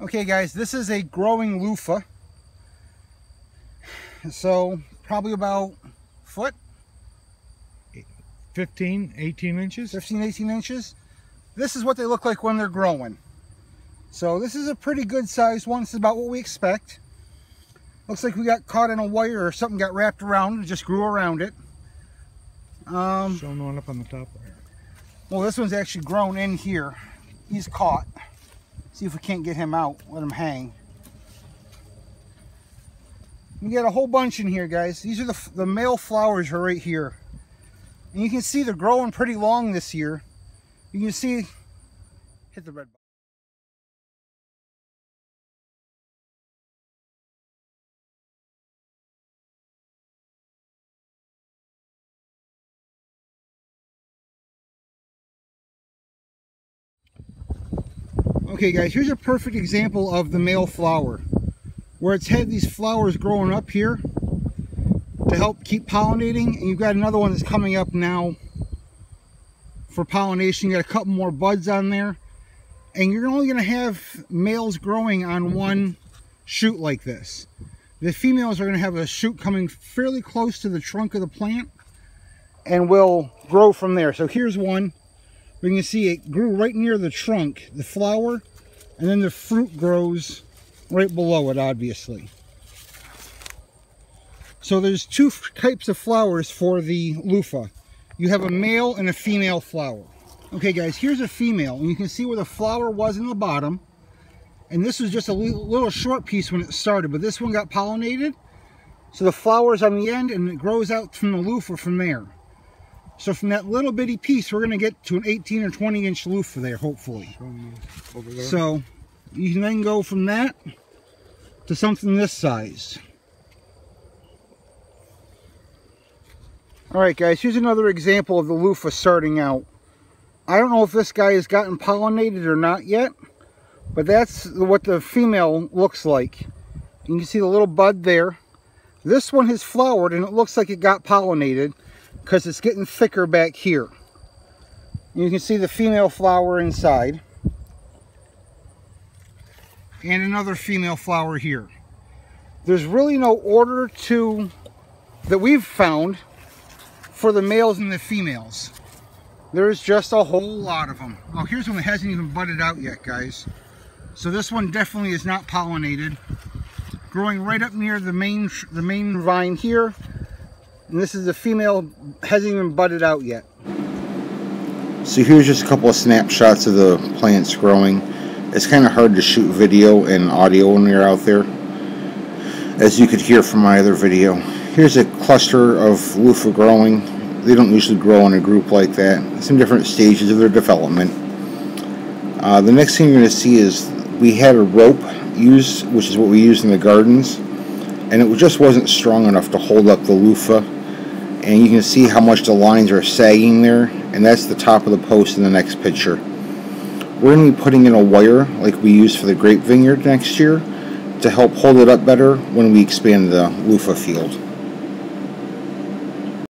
Okay guys, this is a growing loofah. So probably about foot 15, 18 inches. 15, 18 inches. This is what they look like when they're growing. So this is a pretty good sized one. This is about what we expect. Looks like we got caught in a wire or something got wrapped around and just grew around it. Um, Showing one up on the top there. Well, this one's actually grown in here. He's caught. See if we can't get him out. Let him hang. We got a whole bunch in here, guys. These are the, the male flowers are right here. And you can see they're growing pretty long this year. You can see, hit the red button. Okay guys, here's a perfect example of the male flower. Where it's had these flowers growing up here to help keep pollinating. And you've got another one that's coming up now for pollination. You got a couple more buds on there. And you're only going to have males growing on one shoot like this. The females are going to have a shoot coming fairly close to the trunk of the plant and will grow from there. So here's one. We can see it grew right near the trunk, the flower, and then the fruit grows right below it, obviously. So there's two types of flowers for the loofah. You have a male and a female flower. Okay guys, here's a female, and you can see where the flower was in the bottom. And this was just a little short piece when it started, but this one got pollinated. So the flower's on the end, and it grows out from the loofah from there. So from that little bitty piece, we're going to get to an 18 or 20 inch loofah there, hopefully. So you can then go from that to something this size. Alright guys, here's another example of the loofah starting out. I don't know if this guy has gotten pollinated or not yet, but that's what the female looks like. You can see the little bud there. This one has flowered and it looks like it got pollinated because it's getting thicker back here. You can see the female flower inside and another female flower here. There's really no order to that we've found for the males and the females. There's just a whole lot of them. Oh, here's one that hasn't even budded out yet, guys. So this one definitely is not pollinated. Growing right up near the main the main vine here. And this is the female, hasn't even budded out yet. So here's just a couple of snapshots of the plants growing. It's kind of hard to shoot video and audio when you're out there, as you could hear from my other video. Here's a cluster of loofah growing. They don't usually grow in a group like that. Some different stages of their development. Uh, the next thing you're going to see is we had a rope used, which is what we use in the gardens, and it just wasn't strong enough to hold up the loofah. And you can see how much the lines are sagging there, and that's the top of the post in the next picture. We're going to be putting in a wire like we use for the grape vineyard next year to help hold it up better when we expand the loofah field.